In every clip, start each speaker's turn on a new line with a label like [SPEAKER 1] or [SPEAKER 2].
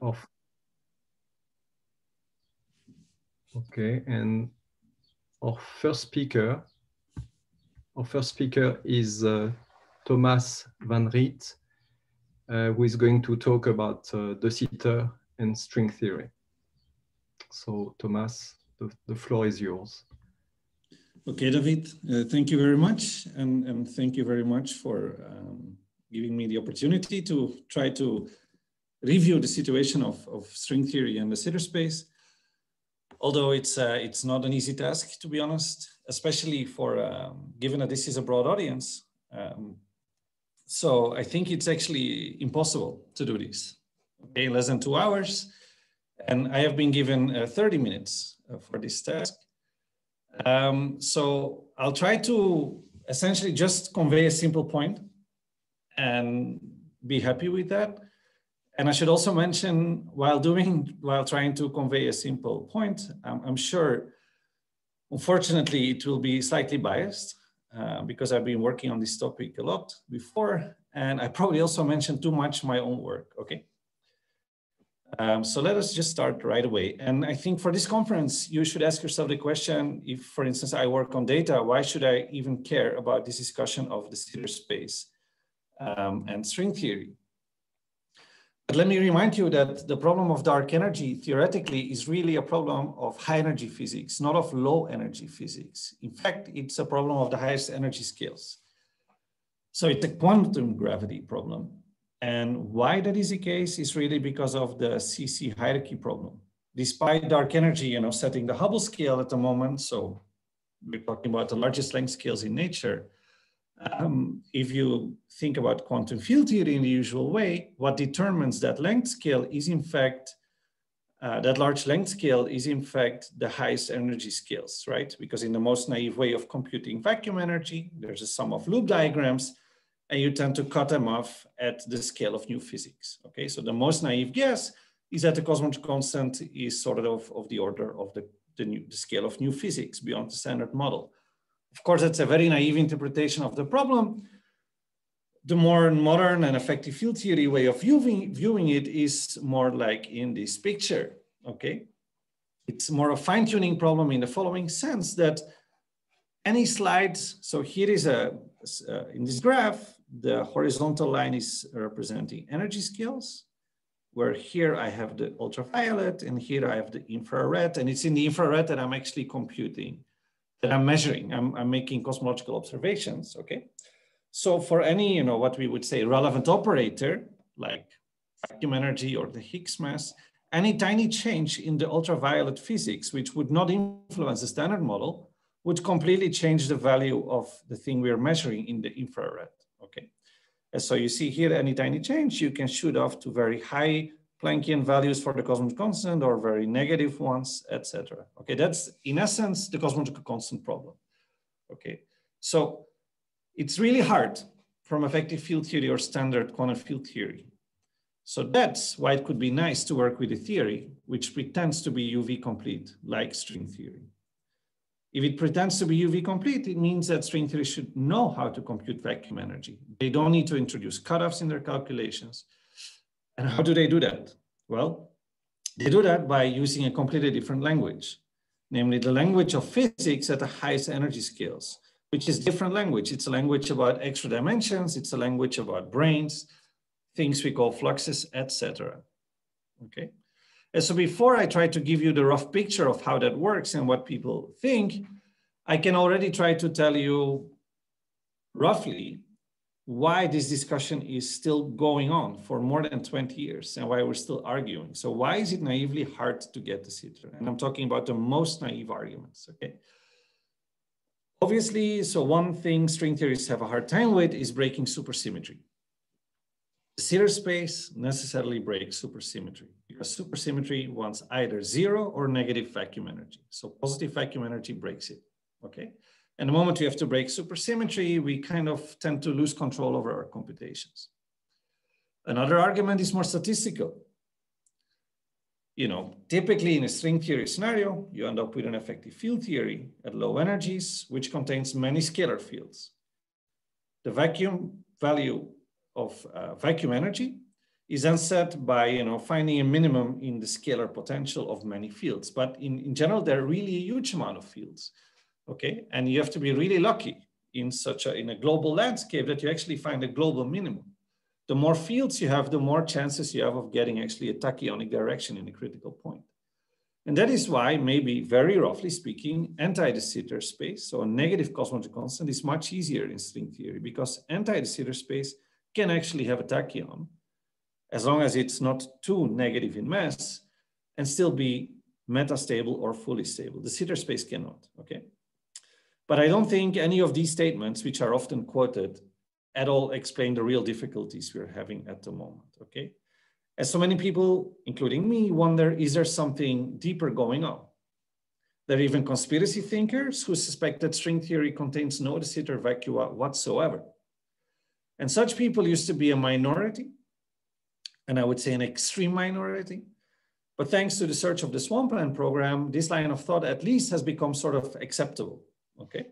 [SPEAKER 1] off. Okay, and our first speaker, our first speaker is uh, Thomas Van Riet, uh, who is going to talk about uh, De Sitter and string theory. So Thomas, the, the floor is yours.
[SPEAKER 2] Okay, David, uh, thank you very much. And, and thank you very much for um, giving me the opportunity to try to review the situation of, of string theory and de Sitter space although it's uh, it's not an easy task to be honest, especially for um, given that this is a broad audience. Um, so I think it's actually impossible to do this. Okay, less than two hours, and I have been given uh, 30 minutes uh, for this task. Um, so I'll try to essentially just convey a simple point and be happy with that. And I should also mention, while doing, while trying to convey a simple point, I'm, I'm sure, unfortunately, it will be slightly biased uh, because I've been working on this topic a lot before, and I probably also mentioned too much my own work. Okay. Um, so let us just start right away. And I think for this conference, you should ask yourself the question, if for instance, I work on data, why should I even care about this discussion of de Sitter space um, and string theory? But let me remind you that the problem of dark energy theoretically is really a problem of high energy physics, not of low energy physics. In fact, it's a problem of the highest energy scales. So it's a quantum gravity problem. And why that is the case is really because of the CC hierarchy problem. Despite dark energy, you know, setting the Hubble scale at the moment, so we're talking about the largest length scales in nature, um, if you think about quantum field theory in the usual way, what determines that length scale is in fact, uh, that large length scale is in fact the highest energy scales, right? Because in the most naive way of computing vacuum energy, there's a sum of loop diagrams and you tend to cut them off at the scale of new physics, okay? So the most naive guess is that the cosmological constant is sort of of the order of the, the, new, the scale of new physics beyond the standard model. Of course, that's a very naive interpretation of the problem. The more modern and effective field theory way of viewing, viewing it is more like in this picture, okay? It's more of a fine tuning problem in the following sense that any slides, so here is a, in this graph, the horizontal line is representing energy scales, where here I have the ultraviolet and here I have the infrared, and it's in the infrared that I'm actually computing that I'm measuring. I'm, I'm making cosmological observations, okay? So for any, you know, what we would say relevant operator, like vacuum energy or the Higgs mass, any tiny change in the ultraviolet physics, which would not influence the standard model, would completely change the value of the thing we are measuring in the infrared, okay? And so you see here, any tiny change, you can shoot off to very high Planckian values for the cosmological constant or very negative ones, etc. Okay, that's in essence the cosmological constant problem. Okay, so it's really hard from effective field theory or standard quantum field theory. So that's why it could be nice to work with a theory which pretends to be UV complete, like string theory. If it pretends to be UV complete, it means that string theory should know how to compute vacuum energy. They don't need to introduce cutoffs in their calculations. And how do they do that? Well, they do that by using a completely different language, namely the language of physics at the highest energy scales, which is different language. It's a language about extra dimensions. It's a language about branes, things we call fluxes, etc. Okay. And so before I try to give you the rough picture of how that works and what people think, I can already try to tell you roughly why this discussion is still going on for more than 20 years and why we're still arguing. So why is it naively hard to get De Sitter? And I'm talking about the most naive arguments, okay? Obviously, so one thing string theorists have a hard time with is breaking supersymmetry. Sitter space necessarily breaks supersymmetry because supersymmetry wants either zero or negative vacuum energy. So positive vacuum energy breaks it, okay? And the moment we have to break supersymmetry, we kind of tend to lose control over our computations. Another argument is more statistical. You know, typically in a string theory scenario, you end up with an effective field theory at low energies, which contains many scalar fields. The vacuum value of uh, vacuum energy is then set by you know finding a minimum in the scalar potential of many fields. But in, in general, there are really a huge amount of fields. Okay, and you have to be really lucky in such a in a global landscape that you actually find a global minimum. The more fields you have, the more chances you have of getting actually a tachyonic direction in a critical point. And that is why maybe very roughly speaking, anti-de Sitter space, so a negative cosmological constant is much easier in string theory because anti-de Sitter space can actually have a tachyon as long as it's not too negative in mass and still be metastable or fully stable. De Sitter space cannot, okay? But I don't think any of these statements, which are often quoted, at all explain the real difficulties we're having at the moment, okay? As so many people, including me, wonder, is there something deeper going on? There are even conspiracy thinkers who suspect that string theory contains no de vacua whatsoever. And such people used to be a minority, and I would say an extreme minority. But thanks to the search of the swampland program, this line of thought at least has become sort of acceptable, okay?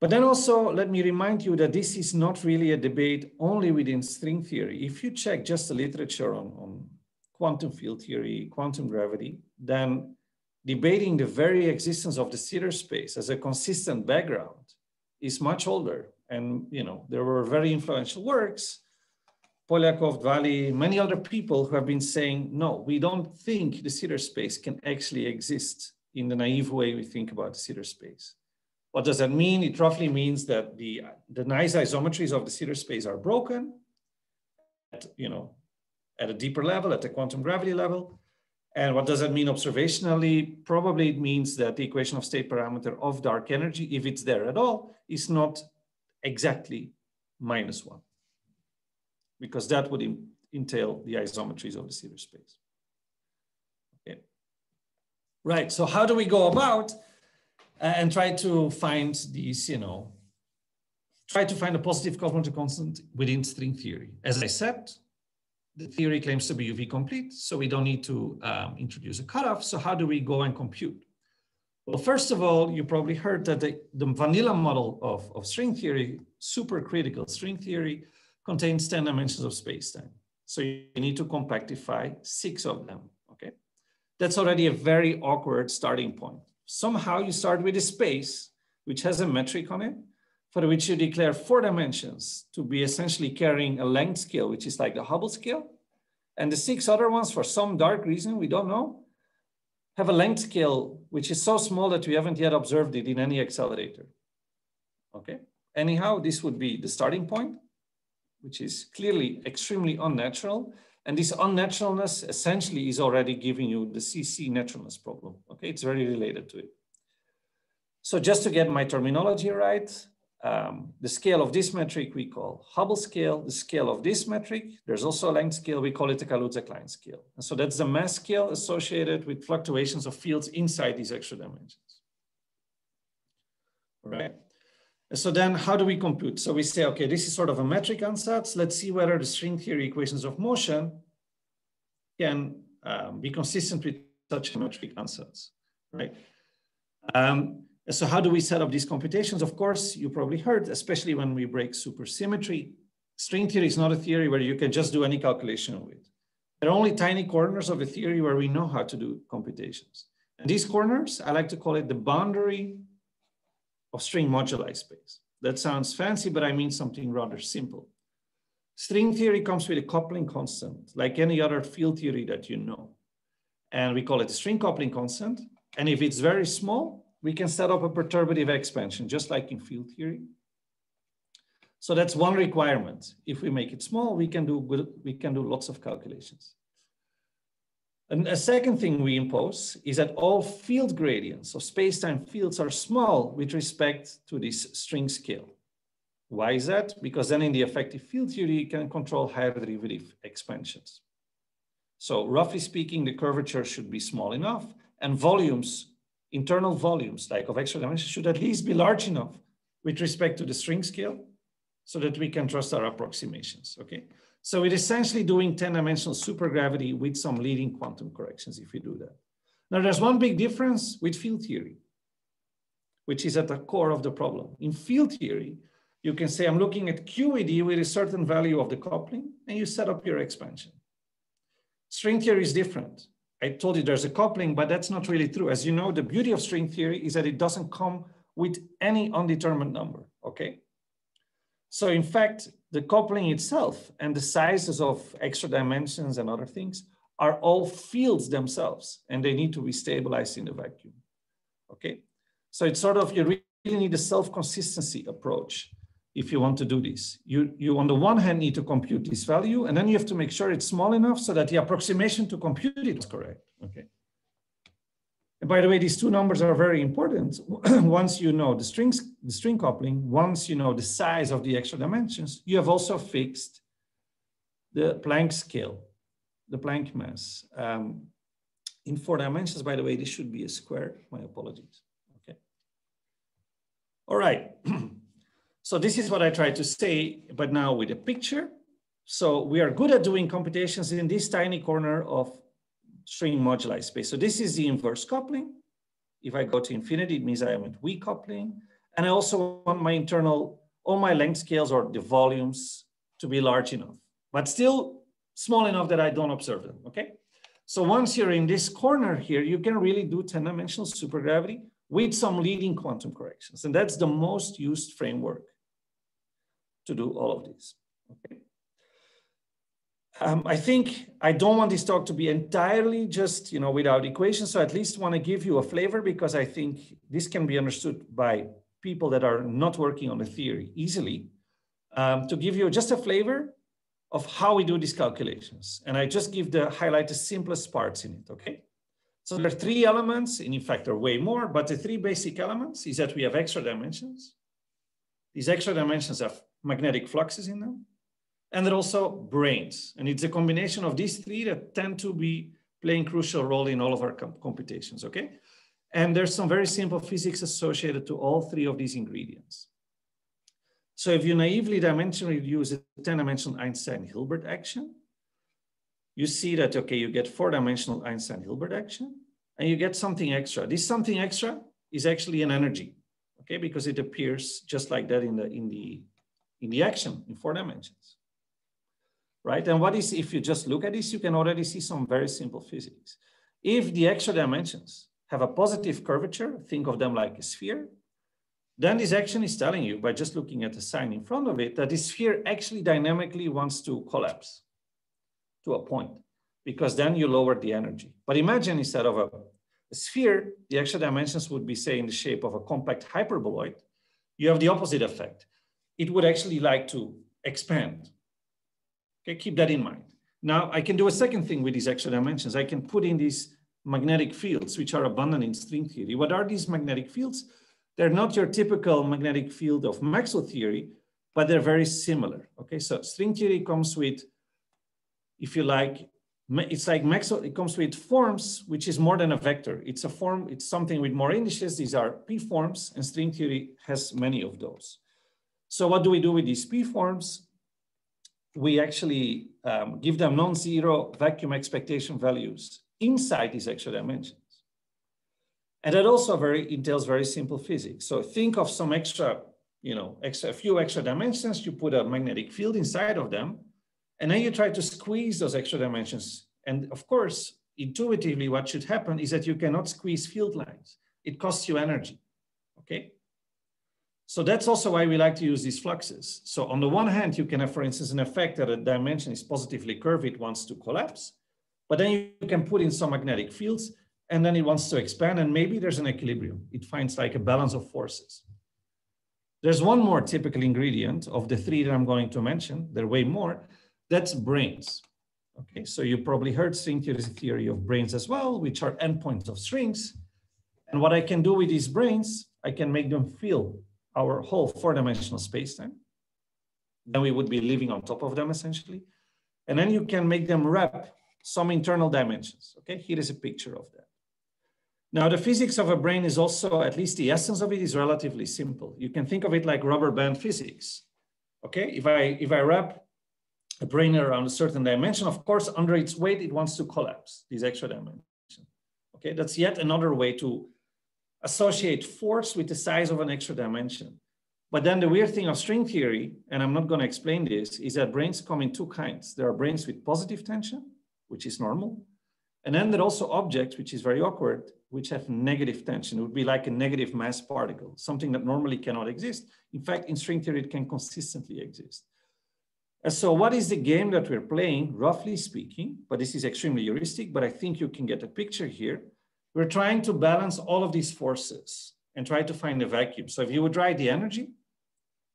[SPEAKER 2] But then also, let me remind you that this is not really a debate only within string theory. If you check just the literature on, on quantum field theory, quantum gravity, then debating the very existence of de Sitter space as a consistent background is much older and you know, there were very influential works, Polyakov, Dvali, many other people who have been saying, no, we don't think de Sitter space can actually exist in the naive way we think about de Sitter space. What does that mean? It roughly means that the, the nice isometries of de Sitter space are broken at, you know, at a deeper level, at the quantum gravity level. And what does that mean observationally? Probably it means that the equation of state parameter of dark energy, if it's there at all, is not exactly minus one, because that would entail the isometries of de Sitter space. Right, so how do we go about uh, and try to find these, you know, try to find a positive cosmological constant within string theory. As I said, the theory claims to be UV complete, so we don't need to um, introduce a cutoff. So how do we go and compute? Well, first of all, you probably heard that the, the vanilla model of, of string theory, supercritical string theory, contains 10 dimensions of spacetime. So you need to compactify six of them? That's already a very awkward starting point. Somehow you start with a space, which has a metric on it, for which you declare four dimensions to be essentially carrying a length scale, which is like the Hubble scale. And the six other ones, for some dark reason, we don't know, have a length scale which is so small that we haven't yet observed it in any accelerator. Okay, anyhow, this would be the starting point, which is clearly extremely unnatural. And this unnaturalness essentially is already giving you the CC naturalness problem. Okay, it's very related to it. So just to get my terminology right, um, the scale of this metric we call Hubble scale, the scale of this metric, there's also a length scale, we call it the Kaluza-Klein scale. And so that's the mass scale associated with fluctuations of fields inside these extra dimensions. All right. So then how do we compute? So we say, okay, this is sort of a metric ansatz. Let's see whether the string theory equations of motion can um, be consistent with such a metric ansatz, right? Um, so how do we set up these computations? Of course, you probably heard, especially when we break supersymmetry, string theory is not a theory where you can just do any calculation with. There are only tiny corners of a theory where we know how to do computations. And these corners, I like to call it the boundary of string moduli space. That sounds fancy, but I mean something rather simple. String theory comes with a coupling constant, like any other field theory that you know. And we call it a string coupling constant. And if it's very small, we can set up a perturbative expansion, just like in field theory. So that's one requirement. If we make it small, we can do good, we can do lots of calculations. And a second thing we impose is that all field gradients of space-time fields are small with respect to this string scale. Why is that? Because then in the effective field theory, you can control higher derivative expansions. So roughly speaking, the curvature should be small enough and volumes internal volumes, like of extra dimensions, should at least be large enough with respect to the string scale so that we can trust our approximations, okay? So it's essentially doing 10-dimensional supergravity with some leading quantum corrections if we do that. Now there's one big difference with field theory, which is at the core of the problem. In field theory, you can say, I'm looking at QED with a certain value of the coupling, and you set up your expansion. String theory is different. I told you there's a coupling, but that's not really true. As you know, the beauty of string theory is that it doesn't come with any undetermined number, okay? So in fact, the coupling itself and the sizes of extra dimensions and other things are all fields themselves, and they need to be stabilized in the vacuum, okay? So it's sort of, you really need a self-consistency approach if you want to do this. You, you on the one hand need to compute this value, and then you have to make sure it's small enough so that the approximation to compute it is correct, okay? And by the way, these two numbers are very important. once you know the strings, the string coupling, once you know the size of the extra dimensions, you have also fixed the Planck scale, the Planck mass. Um, in four dimensions, by the way, this should be a square. My apologies. Okay. All right. so this is what I tried to say, but now with a picture. So we are good at doing computations in this tiny corner of string moduli space. So this is the inverse coupling. If I go to infinity, it means I am at weak coupling. And I also want my internal, all my length scales or the volumes to be large enough, but still small enough that I don't observe them, okay? So once you're in this corner here, you can really do 10-dimensional supergravity with some leading quantum corrections. And that's the most used framework to do all of this, okay? Um, I think I don't want this talk to be entirely just, you know, without equations. So at least want to give you a flavor because I think this can be understood by people that are not working on the theory easily. Um, to give you just a flavor of how we do these calculations. And I just give the highlight the simplest parts in it, okay? So there are three elements, and in fact, there are way more, but the three basic elements is that we have extra dimensions. These extra dimensions have magnetic fluxes in them and they're also branes. And it's a combination of these three that tend to be playing crucial role in all of our computations, okay? And there's some very simple physics associated to all three of these ingredients. So if you naively dimensionally use a 10-dimensional Einstein-Hilbert action, you see that, okay, you get four-dimensional Einstein-Hilbert action, and you get something extra. This something extra is actually an energy, okay? Because it appears just like that in the, in the, in the action in four dimensions right? And what is, if you just look at this, you can already see some very simple physics. If the extra dimensions have a positive curvature, think of them like a sphere, then this action is telling you by just looking at the sign in front of it that the sphere actually dynamically wants to collapse to a point because then you lower the energy. But imagine instead of a, a sphere, the extra dimensions would be say in the shape of a compact hyperboloid. You have the opposite effect. It would actually like to expand Okay, keep that in mind. Now I can do a second thing with these extra dimensions. I can put in these magnetic fields, which are abundant in string theory. What are these magnetic fields? They're not your typical magnetic field of Maxwell theory, but they're very similar. Okay, so string theory comes with, if you like, it's like Maxwell, it comes with forms, which is more than a vector. It's a form, it's something with more indices. These are P forms and string theory has many of those. So what do we do with these P forms? We actually um, give them non-zero vacuum expectation values inside these extra dimensions. And that also very entails very simple physics. So think of some extra, you know, extra, a few extra dimensions, you put a magnetic field inside of them, and then you try to squeeze those extra dimensions. And of course, intuitively, what should happen is that you cannot squeeze field lines. It costs you energy, okay? So that's also why we like to use these fluxes. So on the one hand, you can have, for instance, an effect that a dimension is positively curved, it wants to collapse, but then you can put in some magnetic fields and then it wants to expand and maybe there's an equilibrium. It finds like a balance of forces. There's one more typical ingredient of the three that I'm going to mention, there are way more, that's branes. Okay, so you probably heard string theory theory of branes as well, which are endpoints of strings. And what I can do with these branes, I can make them feel our whole four-dimensional space-time. Then we would be living on top of them essentially. And then you can make them wrap some internal dimensions. Okay, here is a picture of that. Now the physics of a brane is also, at least the essence of it is relatively simple. You can think of it like rubber band physics. Okay, if I, if I wrap a brane around a certain dimension, of course, under its weight, it wants to collapse these extra dimensions. Okay, that's yet another way to associate force with the size of an extra dimension. But then the weird thing of string theory, and I'm not going to explain this, is that branes come in two kinds. There are branes with positive tension, which is normal. And then there are also objects, which is very awkward, which have negative tension. It would be like a negative mass particle, something that normally cannot exist. In fact, in string theory, it can consistently exist. And so what is the game that we're playing, roughly speaking, but this is extremely heuristic, but I think you can get a picture here. We're trying to balance all of these forces and try to find a vacuum. So if you would write the energy,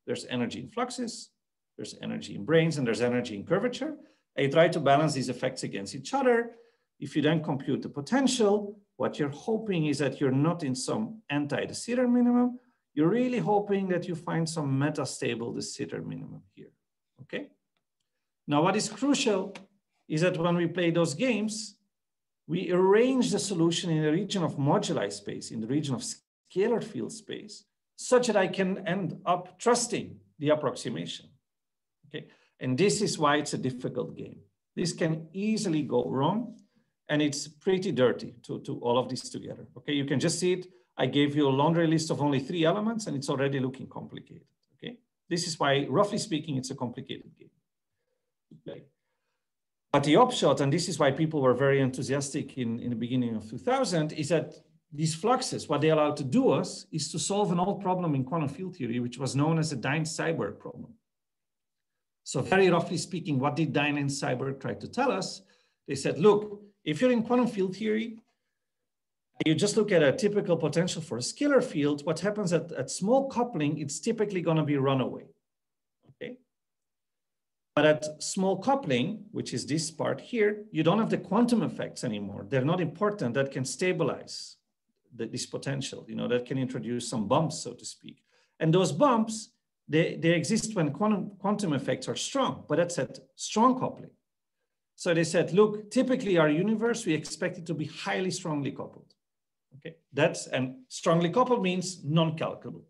[SPEAKER 2] there's energy in fluxes, there's energy in branes, and there's energy in curvature. And you try to balance these effects against each other. If you then compute the potential, what you're hoping is that you're not in some anti-de Sitter minimum. You're really hoping that you find some metastable de Sitter minimum here, okay? Now, what is crucial is that when we play those games, we arrange the solution in the region of moduli space, in the region of scalar field space, such that I can end up trusting the approximation. Okay, and this is why it's a difficult game. This can easily go wrong, and it's pretty dirty to, to all of this together. Okay, you can just see it. I gave you a laundry list of only three elements, and it's already looking complicated. Okay, this is why, roughly speaking, it's a complicated game. Okay. But the upshot, and this is why people were very enthusiastic in, in the beginning of 2000, is that these fluxes, what they allowed to do us is to solve an old problem in quantum field theory, which was known as the Dine-Seiberg problem. So very roughly speaking, what did Dine and Seiberg try to tell us? They said, look, if you're in quantum field theory, you just look at a typical potential for a scalar field, what happens at, at small coupling, it's typically gonna be runaway? But at small coupling, which is this part here, you don't have the quantum effects anymore. They're not important, that can stabilize the, this potential, you know, that can introduce some bumps, so to speak. And those bumps, they, they exist when quantum, quantum effects are strong, but that's at strong coupling. So they said, look, typically our universe, we expect it to be highly strongly coupled. Okay, that's, and strongly coupled means non-calculable?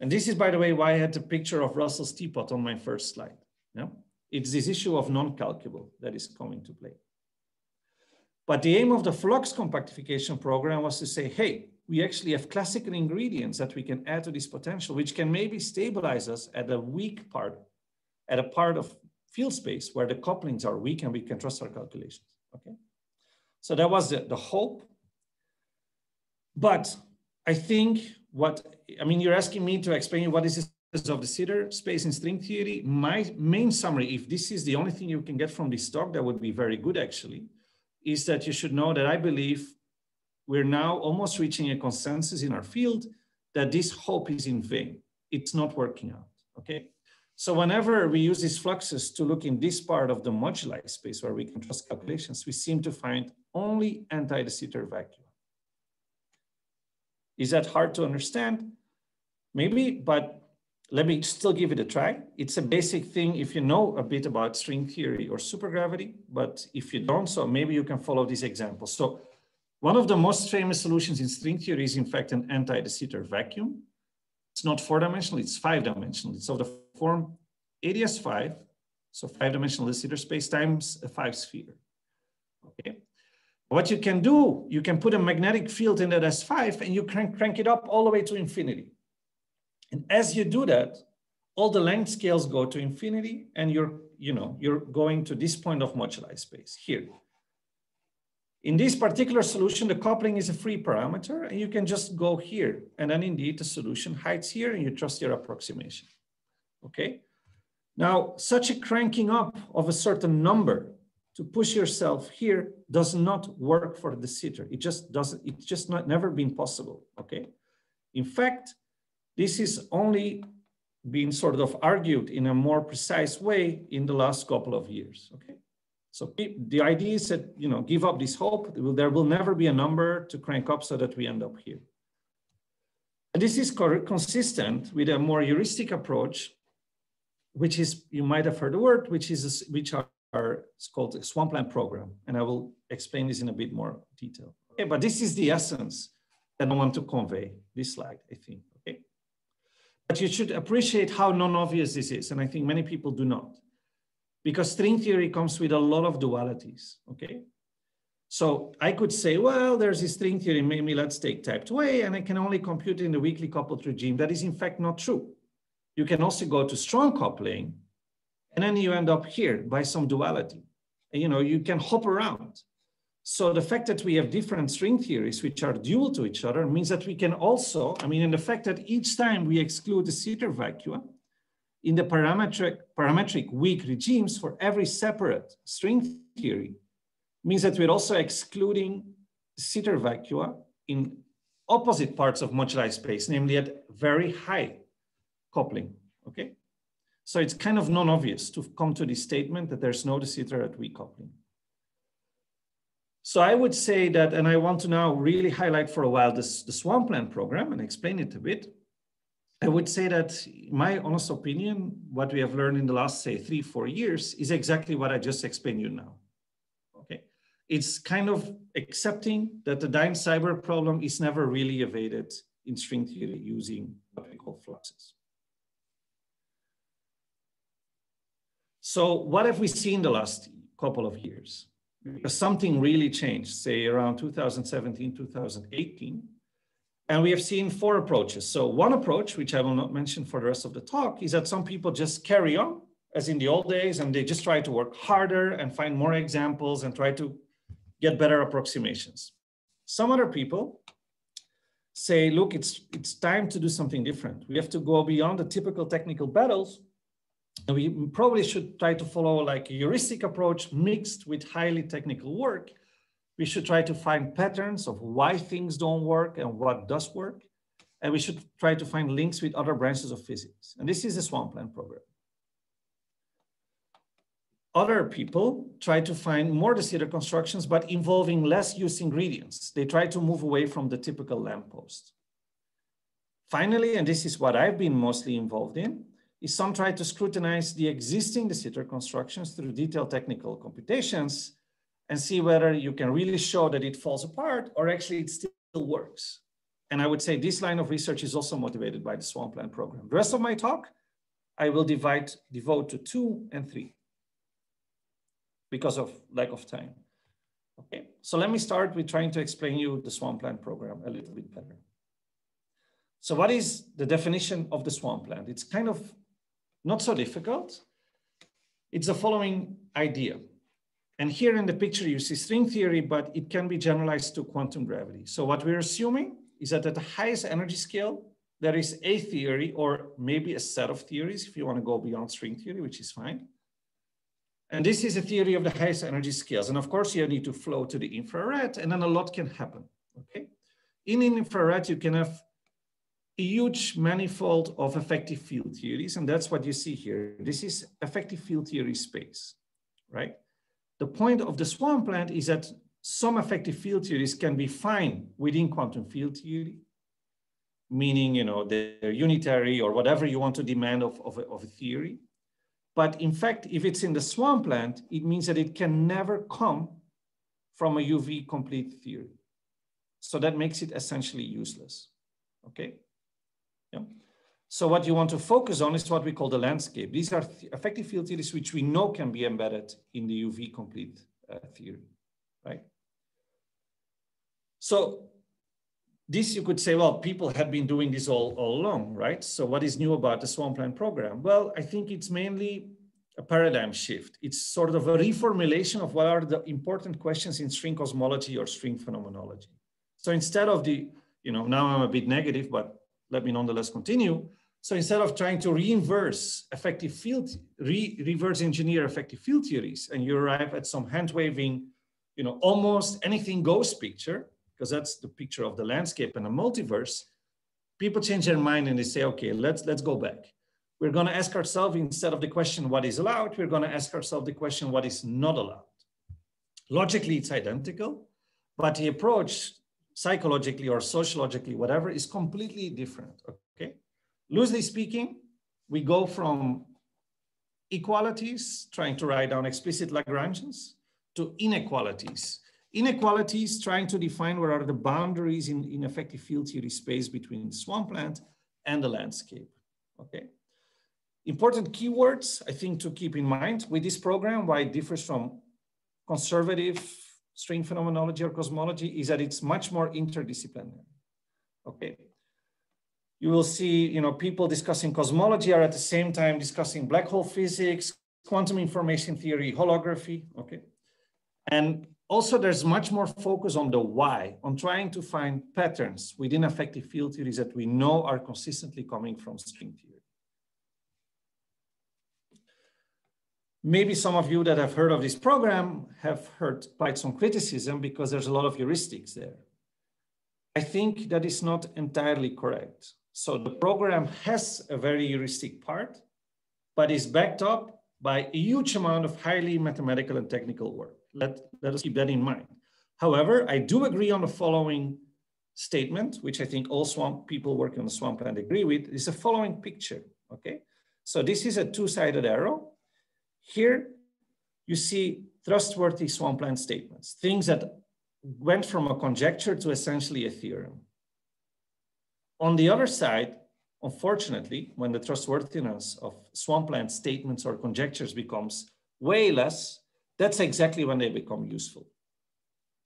[SPEAKER 2] And this is, by the way, why I had the picture of Russell's teapot on my first slide. Yeah? It's this issue of non-calculable that is coming to play. But the aim of the flux compactification program was to say, hey, we actually have classical ingredients that we can add to this potential, which can maybe stabilize us at a weak part, at a part of field space where the couplings are weak and we can trust our calculations, okay? So that was the, the hope. But I think what, I mean, you're asking me to explain what is this of de Sitter space in string theory. My main summary, if this is the only thing you can get from this talk, that would be very good actually, is that you should know that I believe we're now almost reaching a consensus in our field that this hope is in vain. It's not working out, okay? So whenever we use these fluxes to look in this part of the moduli space where we can trust calculations, we seem to find only anti-de Sitter vacuum. Is that hard to understand? Maybe, but let me still give it a try. It's a basic thing if you know a bit about string theory or supergravity, but if you don't, so maybe you can follow these examples. So one of the most famous solutions in string theory is in fact an anti-de Sitter vacuum. It's not four dimensional, it's five dimensional. It's of the form ADS5, so five dimensional de Sitter space times a five sphere, okay? What you can do, you can put a magnetic field in that S5 and you can crank it up all the way to infinity. And as you do that, all the length scales go to infinity and you're, you know, you're going to this point of moduli space here. In this particular solution, the coupling is a free parameter and you can just go here. And then indeed the solution hides here and you trust your approximation, okay? Now, such a cranking up of a certain number to push yourself here does not work for de Sitter. It just doesn't, it's just not never been possible, okay? In fact, this is only being sort of argued in a more precise way in the last couple of years, okay? So the idea is that, you know, give up this hope. There will never be a number to crank up so that we end up here. And this is consistent with a more heuristic approach, which is, you might have heard the word, which is, which are, are it's called a swampland program. And I will explain this in a bit more detail. Okay, but this is the essence that I want to convey, this slide, I think. Okay? But you should appreciate how non-obvious this is. And I think many people do not. Because string theory comes with a lot of dualities, okay? So I could say, well, there's this string theory, maybe let's take type 2A, and I can only compute in the weakly coupled regime. That is in fact not true. You can also go to strong coupling, and then you end up here by some duality. You know, you can hop around. So the fact that we have different string theories which are dual to each other means that we can also, I mean, in the fact that each time we exclude de Sitter vacua, in the parametric, parametric weak regimes for every separate string theory, means that we're also excluding sitter vacua in opposite parts of moduli space, namely at very high coupling, okay? So it's kind of non-obvious to come to this statement that there's no de Sitter at weak coupling. So I would say that, and I want to now really highlight for a while this, the swampland program and explain it a bit. I would say that my honest opinion, what we have learned in the last, say, three, four years is exactly what I just explained you now Okay. it's kind of accepting that the Dine-Seiberg problem is never really evaded in string theory using what we call fluxes. So what have we seen the last couple of years? Because something really changed, say around 2017, 2018. And we have seen four approaches. So one approach, which I will not mention for the rest of the talk, is that some people just carry on as in the old days and they just try to work harder and find more examples and try to get better approximations. Some other people say, look, it's, it's time to do something different. We have to go beyond the typical technical battles. We probably should try to follow like a heuristic approach mixed with highly technical work. We should try to find patterns of why things don't work and what does work. And we should try to find links with other branches of physics. And this is a swampland program. Other people try to find more de Sitter constructions, but involving less used ingredients. They try to move away from the typical lamppost. Finally, and this is what I've been mostly involved in, is some try to scrutinize the existing de Sitter constructions through detailed technical computations and see whether you can really show that it falls apart or actually it still works. And I would say this line of research is also motivated by the swampland program. The rest of my talk, I will divide, devote to two and three because of lack of time. Okay, so let me start with trying to explain you the swampland program a little bit better. So what is the definition of the swampland? It's kind of not so difficult. It's the following idea. And here in the picture, you see string theory, but it can be generalized to quantum gravity. So what we're assuming is that at the highest energy scale, there is a theory or maybe a set of theories if you want to go beyond string theory, which is fine. And this is a theory of the highest energy scales. And of course, you need to flow to the infrared, and then a lot can happen. Okay. In infrared, you can have huge manifold of effective field theories, and that's what you see here. This is effective field theory space, right? The point of the swampland is that some effective field theories can be fine within quantum field theory, meaning, you know, they're unitary or whatever you want to demand of, of, a, of a theory. But in fact, if it's in the swampland, it means that it can never come from a UV complete theory. So that makes it essentially useless, okay? Yeah. So what you want to focus on is what we call the landscape. These are th effective field theories which we know can be embedded in the UV complete uh, theory, right? So this you could say, well, people have been doing this all, all along, right? So what is new about the swampland program? Well, I think it's mainly a paradigm shift. It's sort of a reformulation of what are the important questions in string cosmology or string phenomenology. So instead of the, you know, now I'm a bit negative, but let me nonetheless continue. So instead of trying to reinverse effective field, re reverse engineer effective field theories, and you arrive at some hand waving, you know, almost anything goes picture, because that's the picture of the landscape and a multiverse, people change their mind and they say, okay, let's, let's go back. We're going to ask ourselves, instead of the question, what is allowed, we're going to ask ourselves the question, what is not allowed. Logically, it's identical, but the approach, psychologically or sociologically, whatever, is completely different, okay? Loosely speaking, we go from equalities, trying to write down explicit Lagrangians, to inequalities, Inequalities, trying to define what are the boundaries in, in effective field theory space between the swampland and the landscape, okay? Important keywords, I think, to keep in mind with this program, why it differs from conservative string phenomenology or cosmology is that it's much more interdisciplinary. Okay. You will see, you know, people discussing cosmology are at the same time discussing black hole physics, quantum information theory, holography. Okay. And also there's much more focus on the why, on trying to find patterns within effective field theories that we know are consistently coming from string theory. Maybe some of you that have heard of this program have heard quite some criticism because there's a lot of heuristics there. I think that is not entirely correct. So the program has a very heuristic part, but is backed up by a huge amount of highly mathematical and technical work. Let, let us keep that in mind. However, I do agree on the following statement, which I think all swamp people working on the swampland agree with, is the following picture, okay? So this is a two-sided arrow. Here, you see trustworthy swampland statements, things that went from a conjecture to essentially a theorem. On the other side, unfortunately, when the trustworthiness of swampland statements or conjectures becomes way less, that's exactly when they become useful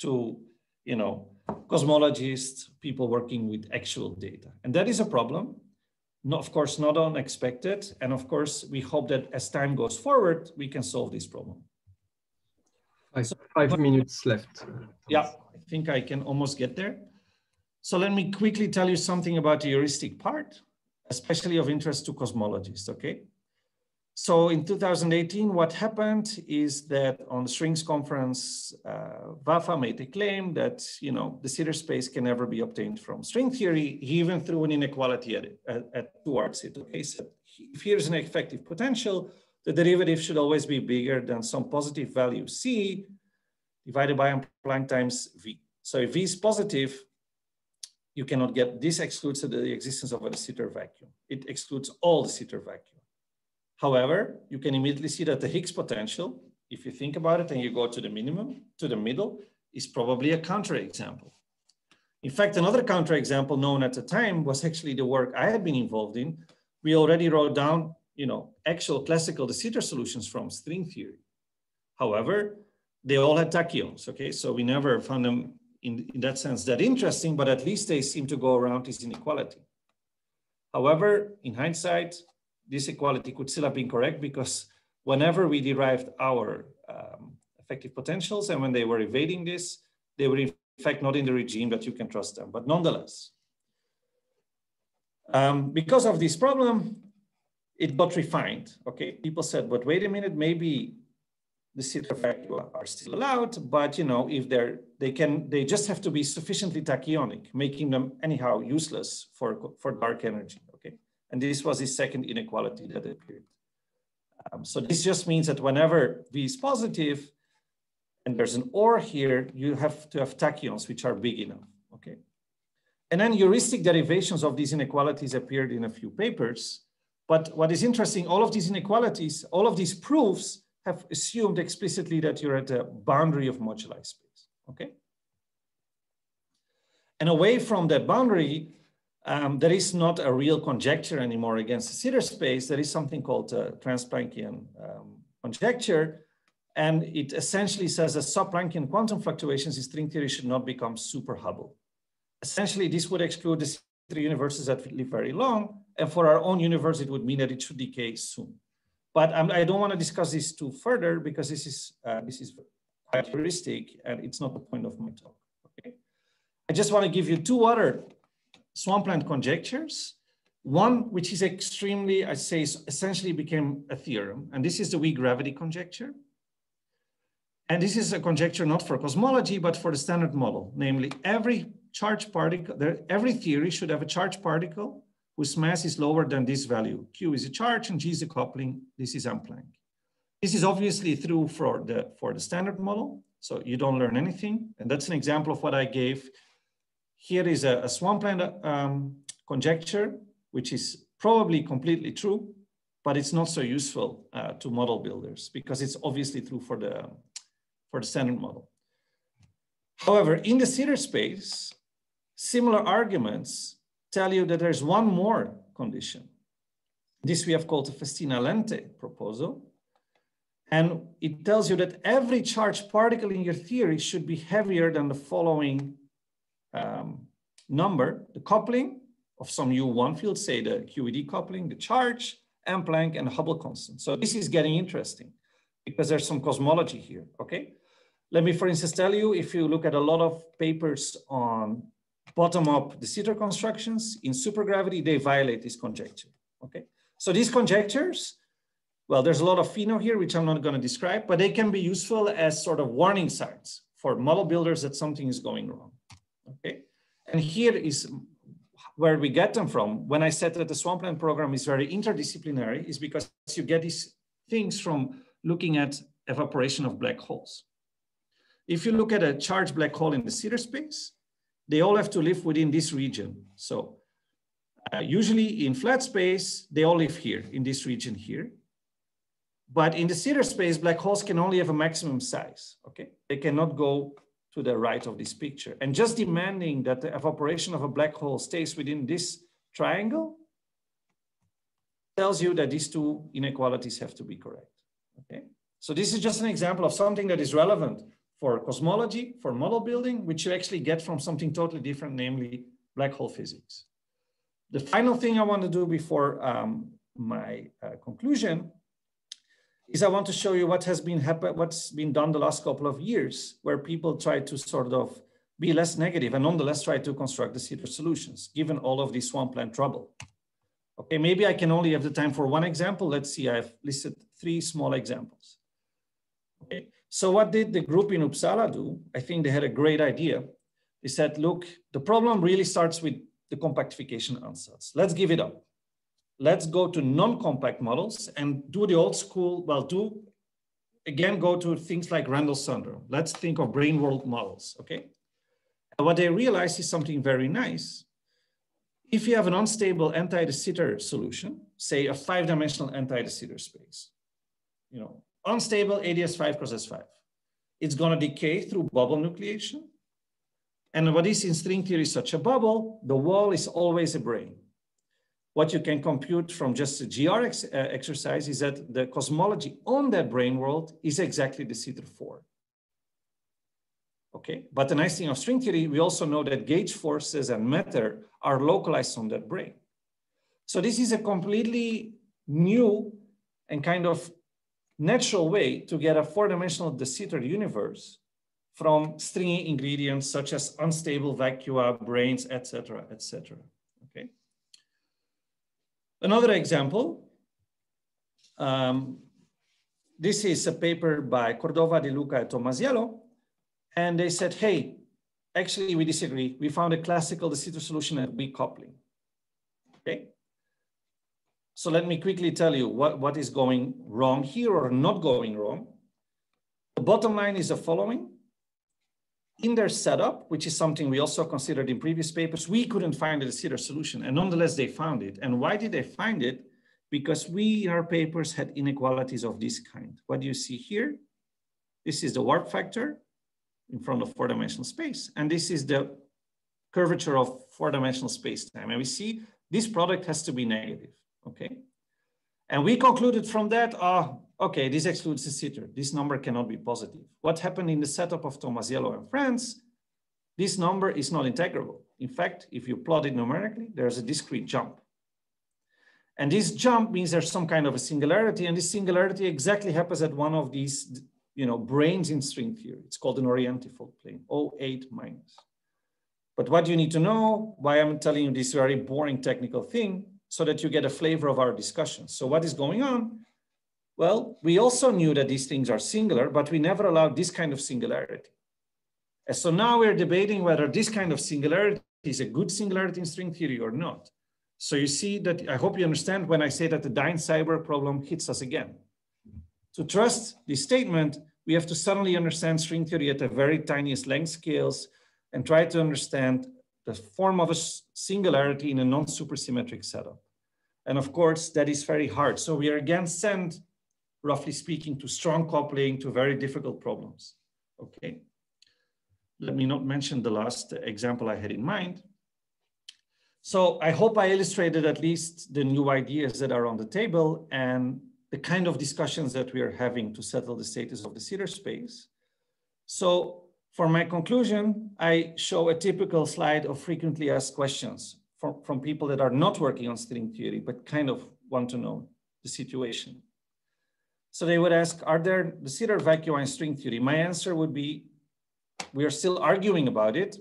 [SPEAKER 2] to, you know, cosmologists, people working with actual data. And that is a problem. No, of course, not unexpected. And of course, we hope that as time goes forward, we can solve this problem.
[SPEAKER 1] Five, so, five minutes left.
[SPEAKER 2] Uh, yeah, I think I can almost get there. So let me quickly tell you something about the heuristic part, especially of interest to cosmologists, okay? So in 2018, what happened is that on the Strings conference, uh, Vafa made a claim that you know de Sitter space can never be obtained from string theory. He even threw an inequality at, at, at towards it. Okay, so if here's an effective potential, the derivative should always be bigger than some positive value c divided by Planck times v. So if v is positive, you cannot get this excludes the existence of a Sitter vacuum. It excludes all de Sitter vacuum. However, you can immediately see that the Higgs potential, if you think about it and you go to the minimum, to the middle, is probably a counterexample. In fact, another counterexample known at the time was actually the work I had been involved in. We already wrote down, you know, actual classical de Sitter solutions from string theory. However, they all had tachyons, okay? So we never found them in, in that sense that interesting, but at least they seem to go around this inequality. However, in hindsight, this equality could still have been correct because whenever we derived our um, effective potentials and when they were evading this, they were in fact not in the regime that you can trust them. But nonetheless, um, because of this problem, it got refined. Okay, people said, but wait a minute, maybe the vacua are still allowed, but you know, if they're they can they just have to be sufficiently tachyonic, making them anyhow useless for for dark energy. And this was his second inequality that appeared. Um, so this just means that whenever V is positive and there's an OR here, you have to have tachyons which are big enough, okay? And then heuristic derivations of these inequalities appeared in a few papers. But what is interesting, all of these inequalities, all of these proofs have assumed explicitly that you're at the boundary of moduli space, okay? And away from that boundary, um, there is not a real conjecture anymore against de Sitter space. There is something called a trans-Planckian um, conjecture. And it essentially says that sub-Planckian quantum fluctuations in string theory should not become super Hubble. Essentially, this would exclude the three universes that live very long. And for our own universe, it would mean that it should decay soon. But um, I don't want to discuss this too further because this is, uh, this is quite heuristic and it's not the point of my talk. Okay. I just want to give you two other swampland conjectures. One, which is extremely, I say, essentially became a theorem, and this is the weak gravity conjecture. And this is a conjecture not for cosmology, but for the standard model. Namely, every charged particle, every theory should have a charged particle whose mass is lower than this value. Q is a charge and G is a coupling. This is M Planck. This is obviously true for the, for the standard model. So you don't learn anything. And that's an example of what I gave here is a, a swampland um, conjecture, which is probably completely true, but it's not so useful uh, to model builders because it's obviously true for the, for the standard model. However, in de Sitter space, similar arguments tell you that there's one more condition. This we have called the Festina Lente proposal. And it tells you that every charged particle in your theory should be heavier than the following um, number, the coupling of some U1 field, say the QED coupling, the charge, M Planck, and Hubble constant. So this is getting interesting because there's some cosmology here, okay? Let me, for instance, tell you, if you look at a lot of papers on bottom-up de Sitter constructions in supergravity, they violate this conjecture, okay? So these conjectures, well, there's a lot of pheno here, which I'm not gonna describe, but they can be useful as sort of warning signs for model builders that something is going wrong, okay? And here is where we get them from. When I said that the swampland program is very interdisciplinary is because you get these things from looking at evaporation of black holes. If you look at a charged black hole in de Sitter space, they all have to live within this region. So uh, usually in flat space, they all live here in this region here. But in de Sitter space, black holes can only have a maximum size, okay? They cannot go to the right of this picture. And just demanding that the evaporation of a black hole stays within this triangle tells you that these two inequalities have to be correct, okay? So this is just an example of something that is relevant for cosmology, for model building, which you actually get from something totally different, namely black hole physics. The final thing I want to do before um, my uh, conclusion is I want to show you what has been happen, what's been done the last couple of years, where people try to sort of be less negative and nonetheless try to construct de Sitter solutions, given all of the swampland trouble. Okay, maybe I can only have the time for one example. Let's see, I've listed three small examples. Okay, so what did the group in Uppsala do? I think they had a great idea. They said, look, the problem really starts with the compactification ansatz. Let's give it up let's go to non-compact models and do the old school, well, do again, go to things like Randall-Sundrum. Let's think of brane world models, okay? And what they realize is something very nice. If you have an unstable anti-de Sitter solution, say a five-dimensional anti-de Sitter space, you know, unstable ADS5 cross S5, it's gonna decay through bubble nucleation. And what is in string theory such a bubble, the wall is always a brane what you can compute from just a GR ex uh, exercise is that the cosmology on that brane world is exactly de Sitter 4. Okay, but the nice thing of string theory, we also know that gauge forces and matter are localized on that brane. So this is a completely new and kind of natural way to get a four-dimensional de Sitter universe from stringy ingredients such as unstable vacua, branes, etc., etc. Another example, um, this is a paper by Cordova, De Luca, and Tomasiello. And they said, hey, actually we disagree. We found a classical de solution at weak coupling, okay? So let me quickly tell you what, what is going wrong here or not going wrong. The bottom line is the following in their setup, which is something we also considered in previous papers, we couldn't find a Sitter solution, and nonetheless they found it. And why did they find it? Because we in our papers had inequalities of this kind. What do you see here? This is the warp factor in front of four-dimensional space, and this is the curvature of four-dimensional space-time. And we see this product has to be negative, okay? And we concluded from that, ah, okay, this excludes de Sitter. This number cannot be positive. What happened in the setup of Tomasiello and friends? This number is not integrable. In fact, if you plot it numerically, there's a discrete jump. And this jump means there's some kind of a singularity, and this singularity exactly happens at one of these you know, branes in string theory. It's called an orientifold plane, O8 minus. But what you need to know, why I'm telling you this very boring technical thing, so that you get a flavor of our discussion. So what is going on? Well, we also knew that these things are singular, but we never allowed this kind of singularity. And so now we're debating whether this kind of singularity is a good singularity in string theory or not. So you see that, I hope you understand when I say that the Dine-Seiberg problem hits us again. To trust this statement, we have to suddenly understand string theory at the very tiniest length scales and try to understand the form of a singularity in a non-supersymmetric setup. And of course, that is very hard. So we are again sent roughly speaking, to strong coupling, to very difficult problems. Okay. Let me not mention the last example I had in mind. So I hope I illustrated at least the new ideas that are on the table. And the kind of discussions that we are having to settle the status of de Sitter space. So for my conclusion, I show a typical slide of frequently asked questions from, from people that are not working on string theory, but kind of want to know the situation. So they would ask, are there the vacui in string theory? My answer would be, we are still arguing about it.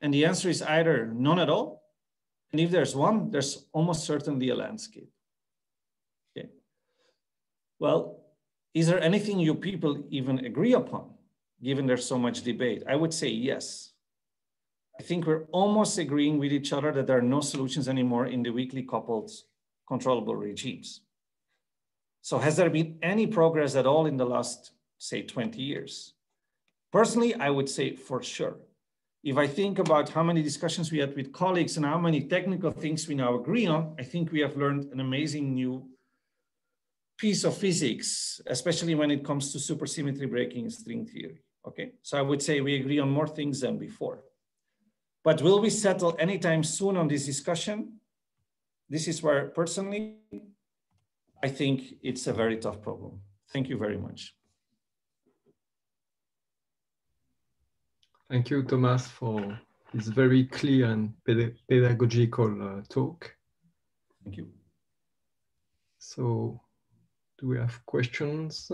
[SPEAKER 2] And the answer is either none at all. And if there's one, there's almost certainly a landscape. Okay. Well, is there anything you people even agree upon, given there's so much debate? I would say yes. I think we're almost agreeing with each other that there are no solutions anymore in the weakly coupled controllable regimes. So has there been any progress at all in the last, say, 20 years? Personally, I would say for sure. If I think about how many discussions we had with colleagues and how many technical things we now agree on, I think we have learned an amazing new piece of physics, especially when it comes to supersymmetry breaking string theory. Okay, so I would say we agree on more things than before. But will we settle anytime soon on this discussion? This is where personally, I think it's a very tough problem. Thank you very much.
[SPEAKER 1] Thank you, Thomas, for this very clear and pedagogical uh, talk.
[SPEAKER 2] Thank you.
[SPEAKER 1] So, do we have questions?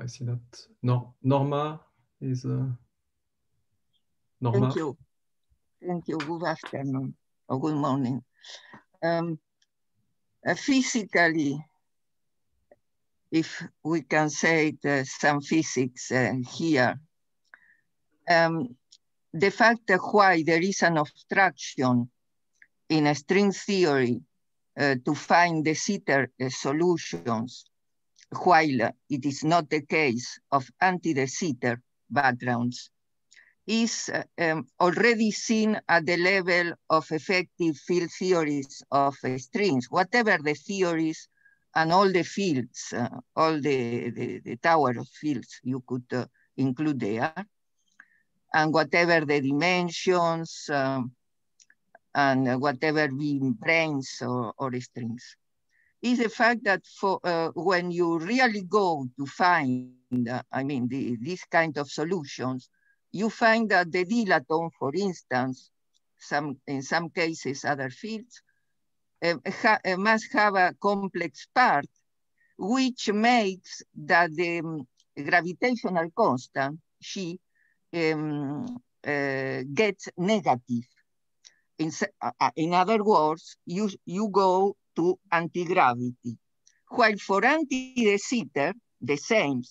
[SPEAKER 1] I see that no, Norma is uh, Norma.
[SPEAKER 3] Thank you. Thank you. Good afternoon or good morning. Um, uh, physically, if we can say it, some physics uh, here, um, the fact that why there is an obstruction in a string theory uh, to find de Sitter uh, solutions while it is not the case of anti-de Sitter backgrounds, is um, already seen at the level of effective field theories of uh, strings, whatever the theories and all the fields, uh, all the, the, the, tower of fields you could uh, include there, and whatever the dimensions, um, and whatever be branes or, or strings. Is the fact that for uh, when you really go to find, uh, I mean, the, these kind of solutions, you find that the dilaton, for instance, some in some cases other fields, uh, ha uh, must have a complex part, which makes that the um, gravitational constant, she um, uh, gets negative. In, in other words, you, you go to anti-gravity. While for anti-de Sitter, the same,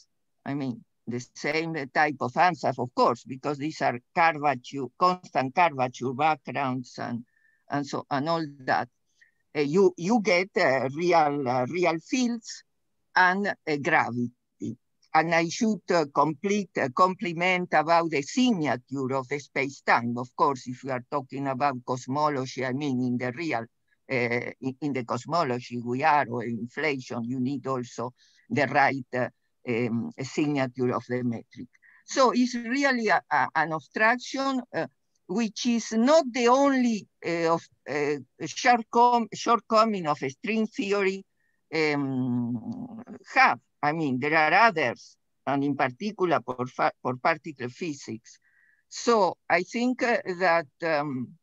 [SPEAKER 3] I mean, the same type of answers, of course, because these are curvature, constant curvature backgrounds and, and so and all that. Uh, you, you get uh, real, uh, real fields and gravity. And I should uh, complete uh, compliment about the signature of the space-time. Of course, if we are talking about cosmology, I mean in the real uh, in, in, the cosmology we are, or inflation, you need also the right uh, um, signature of the metric. So it's really a, a, an obstruction uh, which is not the only uh, of, uh, shortcom shortcoming of string theory um, have. I mean, there are others, and in particular for, for particle physics. So I think uh, that um,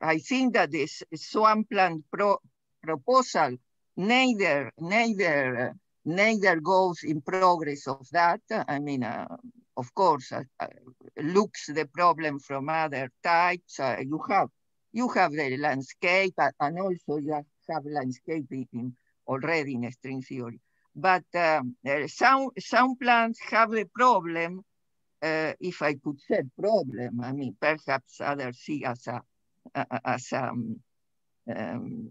[SPEAKER 3] I think that this Swampland pro proposal neither neither neither goes in progress of that. I mean, uh, of course, uh, uh, looks the problem from other types. Uh, you have you have the landscape, uh, and also you have landscaping already in string theory. But um, some some plants have the problem. Uh, if I could say problem, I mean, perhaps others see as a as a, um, um,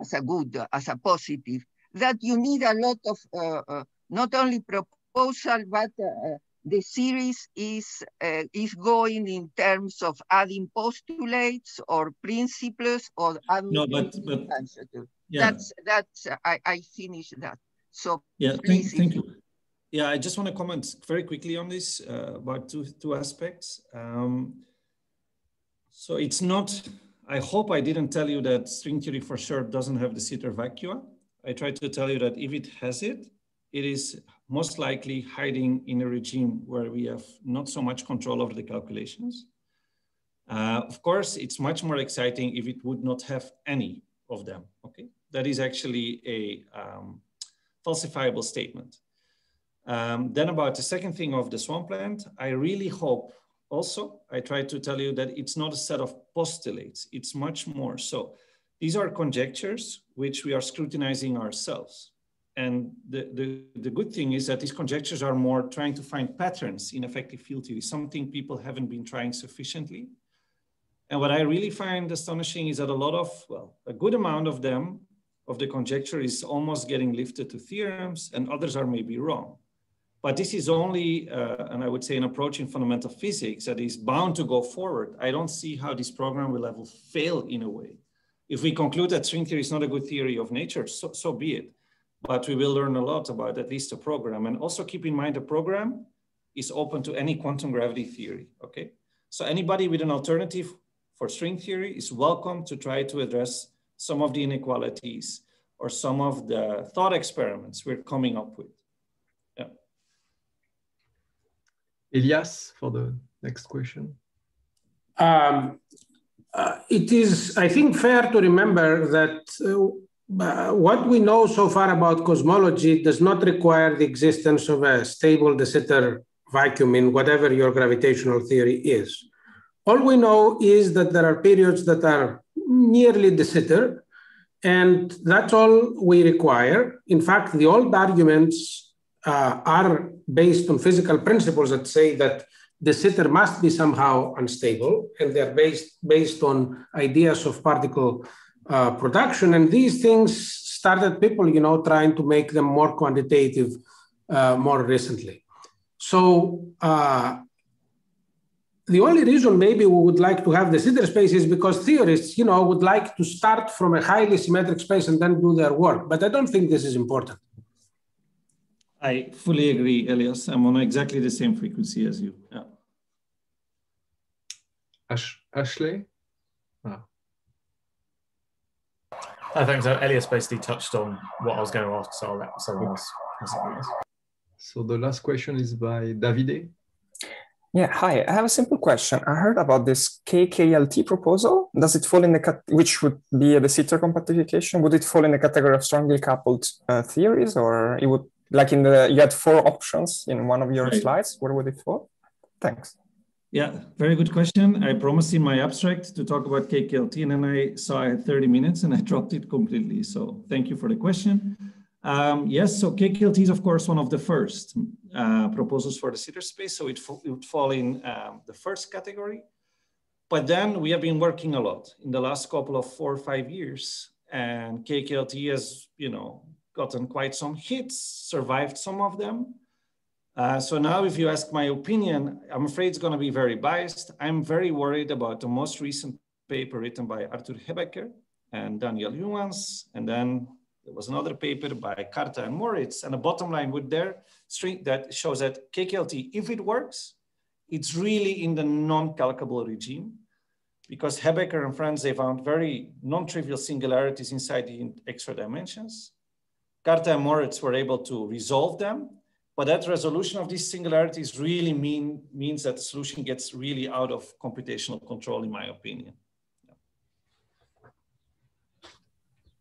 [SPEAKER 3] as a good, as a positive, that you need a lot of uh, uh, not only proposal, but uh, the series is uh, is going in terms of adding postulates or principles or adding
[SPEAKER 2] no, but, but
[SPEAKER 3] yeah. that's that's I, I finished that. So
[SPEAKER 2] yeah, thank, thank you. Yeah, I just want to comment very quickly on this uh, about two two aspects. Um, So it's not, I hope I didn't tell you that string theory for sure doesn't have de Sitter vacua. I tried to tell you that if it has it, it is most likely hiding in a regime where we have not so much control over the calculations. Uh, of course, it's much more exciting if it would not have any of them, okay? That is actually a um, falsifiable statement. Um, then about the second thing of the swampland, I really hope also, I try to tell you that it's not a set of postulates, it's much more. So these are conjectures which we are scrutinizing ourselves. And the, the, the good thing is that these conjectures are more trying to find patterns in effective field theory, something people haven't been trying sufficiently. And what I really find astonishing is that a lot of, well, a good amount of them, of the conjecture is almost getting lifted to theorems and others are maybe wrong. But this is only, uh, and I would say an approach in fundamental physics that is bound to go forward. I don't see how this program will ever fail in a way. If we conclude that string theory is not a good theory of nature, so, so be it. But we will learn a lot about at least a program. And also keep in mind the program is open to any quantum gravity theory, okay? So anybody with an alternative for string theory is welcome to try to address some of the inequalities or some of the thought experiments we're coming up with. Yeah.
[SPEAKER 1] Elias, for the next question.
[SPEAKER 4] Um, uh, it is, I think, fair to remember that uh, uh, what we know so far about cosmology does not require the existence of a stable de Sitter vacuum in whatever your gravitational theory is. All we know is that there are periods that are nearly de Sitter, and that's all we require. In fact, the old arguments uh, are based on physical principles that say that de Sitter must be somehow unstable, and they're based, based on ideas of particle uh, production. And these things started people, you know, trying to make them more quantitative uh, more recently. So uh, the only reason maybe we would like to have de Sitter space is because theorists, you know, would like to start from a highly symmetric space and then do their work. But I don't think this is important.
[SPEAKER 2] I fully agree, Elias. I'm on exactly the same frequency as you. Yeah.
[SPEAKER 1] Ash Ashley?
[SPEAKER 5] Oh. I think so. Elias basically touched on what I was going to ask, so I'll let someone else.
[SPEAKER 1] So the last question is by Davide.
[SPEAKER 6] Yeah, hi. I have a simple question. I heard about this KKLT proposal. Does it fall in the which would be the de Sitter compactification? Would it fall in the category of strongly coupled uh, theories, or it would like in the you had four options in one of your right. slides? Where would it fall? Thanks.
[SPEAKER 2] Yeah, very good question. I promised in my abstract to talk about KKLT, and then I saw I had 30 minutes and I dropped it completely. So thank you for the question. Um, yes, so KKLT is of course one of the first uh, proposals for de Sitter space, so it, it would fall in um, the first category. But then we have been working a lot in the last couple of four or five years, and KKLT has, you know, gotten quite some hits, survived some of them. Uh, so now if you ask my opinion, I'm afraid it's gonna be very biased. I'm very worried about the most recent paper written by Arthur Hebecker and Daniel Junghans, and then there was another paper by Carta and Moritz, and a bottom line with their string that shows that KKLT, if it works, it's really in the non-calculable regime because Hebecker and friends, they found very non-trivial singularities inside the extra dimensions. Carta and Moritz were able to resolve them, but that resolution of these singularities really mean, means that the solution gets really out of computational control, in my opinion.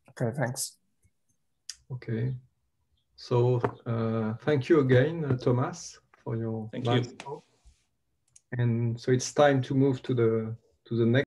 [SPEAKER 6] Okay, thanks.
[SPEAKER 1] Okay. So uh, thank you again, uh, Thomas, for your
[SPEAKER 2] thank you.
[SPEAKER 1] And so it's time to move to the to the next.